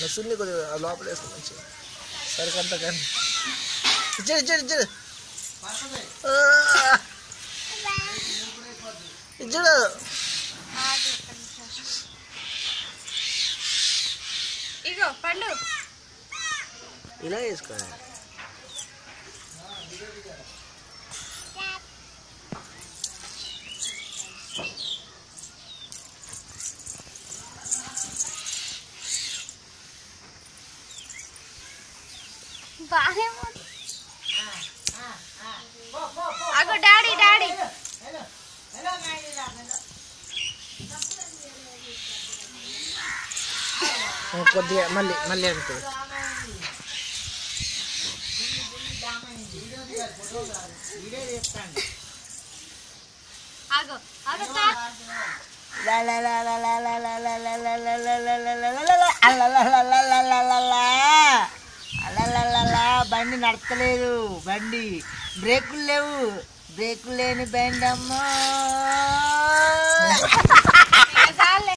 నొస్తుంది కొద్దిగా లోపల వేసుకో మంచిగా. సరికంత కానీ. ఇచ్చాడు ఇచ్చాడు ఇచ్చాడు! ఇచ్చాడు ఇగో పండు. ఇలా వేసుకోవాలి ఉంది. అగో డాడీ డాడీ కొద్దిగా మళ్ళీ మళ్ళీ అనుకో అగో అగో తా- బండి నడతలేదు బండి బ్రేకులు లేవు. బ్రేకులు లేని బండి అమ్మా.